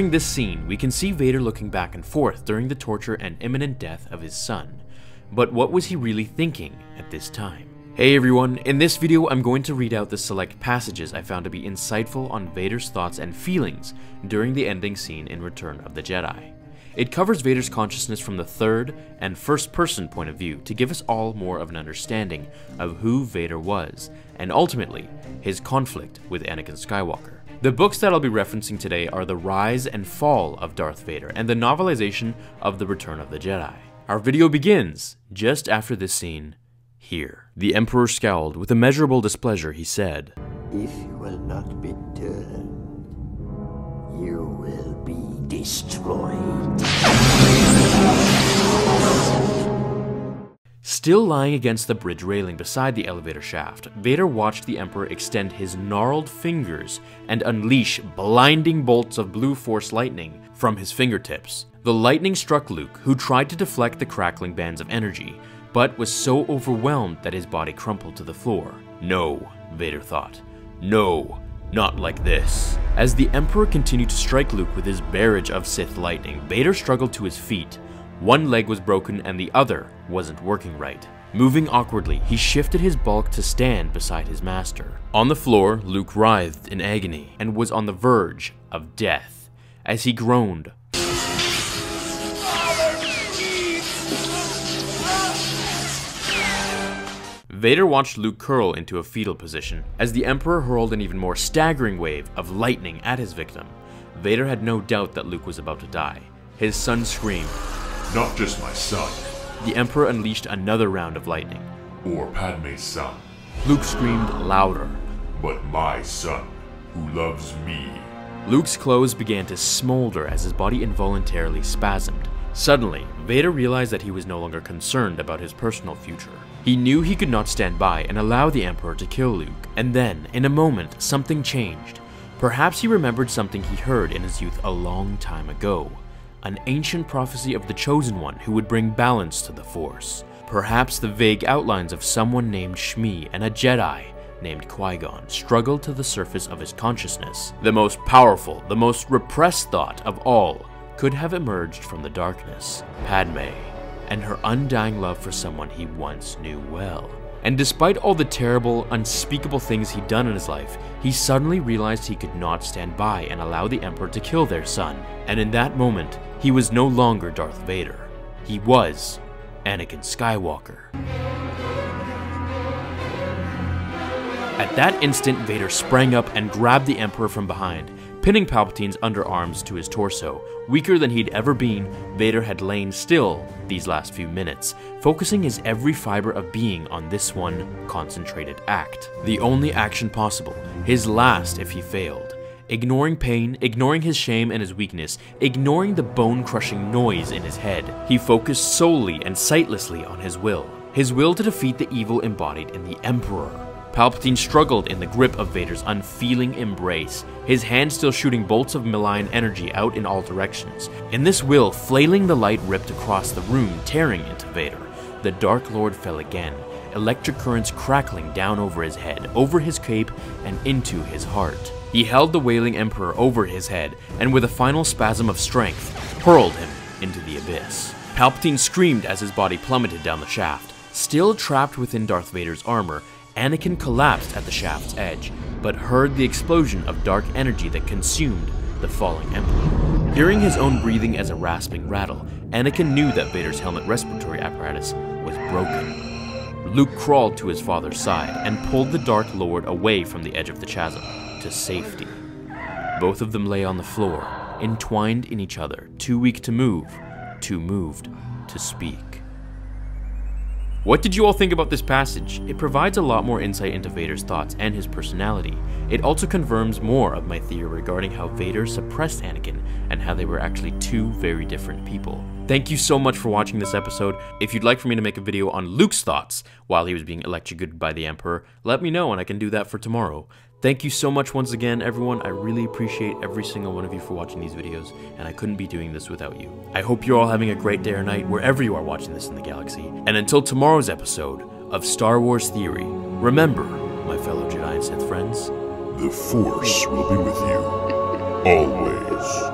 During this scene, we can see Vader looking back and forth during the torture and imminent death of his son. But what was he really thinking at this time? Hey everyone, in this video I'm going to read out the select passages I found to be insightful on Vader's thoughts and feelings during the ending scene in Return of the Jedi. It covers Vader's consciousness from the third and first person point of view to give us all more of an understanding of who Vader was, and ultimately, his conflict with Anakin Skywalker. The books that I'll be referencing today are The Rise and Fall of Darth Vader and the novelization of The Return of the Jedi. Our video begins just after this scene here. The Emperor scowled with immeasurable displeasure. He said, If you will not be turned, you will be destroyed. Still lying against the bridge railing beside the elevator shaft, Vader watched the Emperor extend his gnarled fingers and unleash blinding bolts of blue force lightning from his fingertips. The lightning struck Luke, who tried to deflect the crackling bands of energy, but was so overwhelmed that his body crumpled to the floor. No, Vader thought. No, not like this. As the Emperor continued to strike Luke with his barrage of Sith lightning, Vader struggled to his feet. One leg was broken and the other wasn't working right. Moving awkwardly, he shifted his bulk to stand beside his master. On the floor, Luke writhed in agony and was on the verge of death. As he groaned, Vader watched Luke curl into a fetal position as the Emperor hurled an even more staggering wave of lightning at his victim. Vader had no doubt that Luke was about to die. His son screamed. Not just my son, The Emperor unleashed another round of lightning. or Padme's son, Luke screamed louder. but my son, who loves me. Luke's clothes began to smolder as his body involuntarily spasmed. Suddenly, Vader realized that he was no longer concerned about his personal future. He knew he could not stand by and allow the Emperor to kill Luke. And then, in a moment, something changed. Perhaps he remembered something he heard in his youth a long time ago. An ancient prophecy of the Chosen One who would bring balance to the Force. Perhaps the vague outlines of someone named Shmi and a Jedi named Qui-Gon struggled to the surface of his consciousness. The most powerful, the most repressed thought of all could have emerged from the darkness. Padme, and her undying love for someone he once knew well. And despite all the terrible, unspeakable things he'd done in his life, he suddenly realized he could not stand by and allow the Emperor to kill their son. And in that moment, he was no longer Darth Vader. He was Anakin Skywalker. At that instant, Vader sprang up and grabbed the Emperor from behind, pinning Palpatine's underarms to his torso. Weaker than he'd ever been, Vader had lain still these last few minutes, focusing his every fiber of being on this one concentrated act. The only action possible, his last if he failed. Ignoring pain, ignoring his shame and his weakness, ignoring the bone crushing noise in his head, he focused solely and sightlessly on his will. His will to defeat the evil embodied in the Emperor. Palpatine struggled in the grip of Vader's unfeeling embrace, his hand still shooting bolts of malign energy out in all directions. In this will, flailing the light ripped across the room, tearing into Vader. The Dark Lord fell again, electric currents crackling down over his head, over his cape, and into his heart. He held the wailing Emperor over his head, and with a final spasm of strength, hurled him into the abyss. Palpatine screamed as his body plummeted down the shaft. Still trapped within Darth Vader's armor, Anakin collapsed at the shaft's edge, but heard the explosion of dark energy that consumed the falling Emperor. Hearing his own breathing as a rasping rattle, Anakin knew that Vader's helmet respiratory apparatus was broken. Luke crawled to his father's side and pulled the Dark Lord away from the edge of the chasm to safety. Both of them lay on the floor, entwined in each other, too weak to move, too moved to speak. What did you all think about this passage? It provides a lot more insight into Vader's thoughts and his personality. It also confirms more of my theory regarding how Vader suppressed Anakin and how they were actually two very different people. Thank you so much for watching this episode. If you'd like for me to make a video on Luke's thoughts while he was being electrocuted by the Emperor, let me know and I can do that for tomorrow. Thank you so much once again, everyone. I really appreciate every single one of you for watching these videos, and I couldn't be doing this without you. I hope you're all having a great day or night wherever you are watching this in the galaxy. And until tomorrow's episode of Star Wars Theory, remember, my fellow Jedi and Sith friends, The Force will be with you, always.